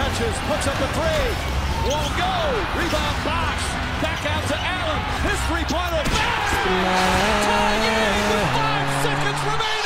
touches, puts up the three. Won't go. Rebound box. Back out to Allen. His three-pointer. Tie game with five seconds remaining.